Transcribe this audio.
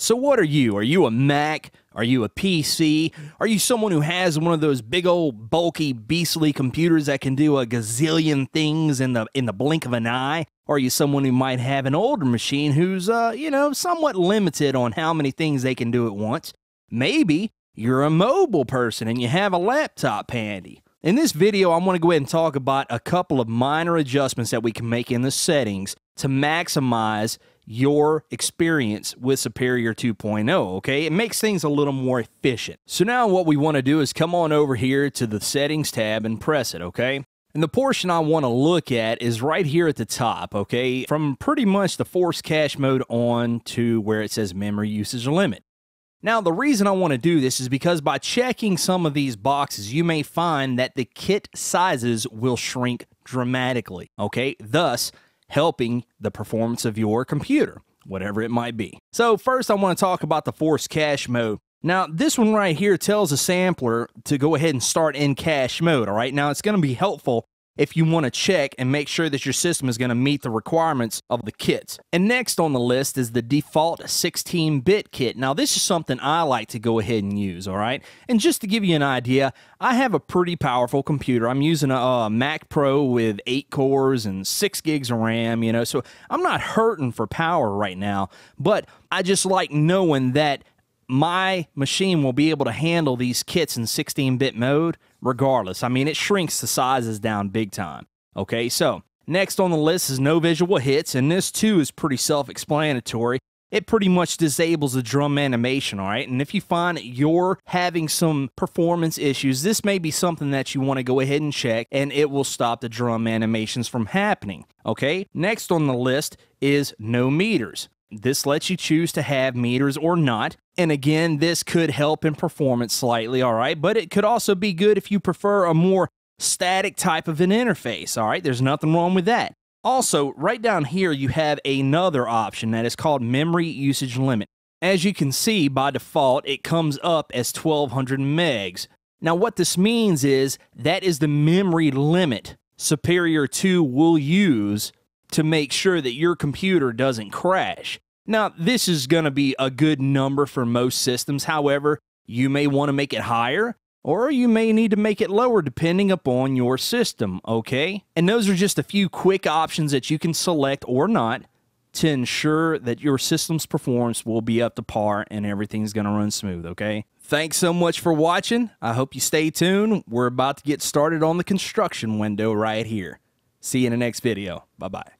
So, what are you? Are you a Mac? Are you a PC? Are you someone who has one of those big old bulky beastly computers that can do a gazillion things in the in the blink of an eye? Or are you someone who might have an older machine who's uh, you know, somewhat limited on how many things they can do at once? Maybe you're a mobile person and you have a laptop handy. In this video, I want to go ahead and talk about a couple of minor adjustments that we can make in the settings to maximize your experience with Superior 2.0, okay? It makes things a little more efficient. So now what we want to do is come on over here to the settings tab and press it, okay? And the portion I want to look at is right here at the top, okay? From pretty much the force cache mode on to where it says memory usage limit. Now, the reason I want to do this is because by checking some of these boxes, you may find that the kit sizes will shrink dramatically, okay? Thus, helping the performance of your computer, whatever it might be. So, first, I want to talk about the force cache mode. Now, this one right here tells the sampler to go ahead and start in cache mode, all right? Now, it's going to be helpful if you want to check and make sure that your system is going to meet the requirements of the kits. And next on the list is the default 16-bit kit. Now this is something I like to go ahead and use, all right? And just to give you an idea, I have a pretty powerful computer. I'm using a, a Mac Pro with 8 cores and 6 gigs of RAM, you know, so I'm not hurting for power right now, but I just like knowing that my machine will be able to handle these kits in 16-bit mode regardless. I mean, it shrinks the sizes down big time. Okay, so next on the list is no visual hits, and this too is pretty self-explanatory. It pretty much disables the drum animation, all right? And if you find that you're having some performance issues, this may be something that you want to go ahead and check, and it will stop the drum animations from happening, okay? Next on the list is no meters. This lets you choose to have meters or not. And again, this could help in performance slightly, all right? But it could also be good if you prefer a more static type of an interface, all right? There's nothing wrong with that. Also, right down here, you have another option that is called memory usage limit. As you can see, by default, it comes up as 1200 megs. Now, what this means is that is the memory limit Superior 2 will use to make sure that your computer doesn't crash. Now, this is going to be a good number for most systems. However, you may want to make it higher or you may need to make it lower depending upon your system, okay? And those are just a few quick options that you can select or not to ensure that your system's performance will be up to par and everything's going to run smooth, okay? Thanks so much for watching. I hope you stay tuned. We're about to get started on the construction window right here. See you in the next video. Bye-bye.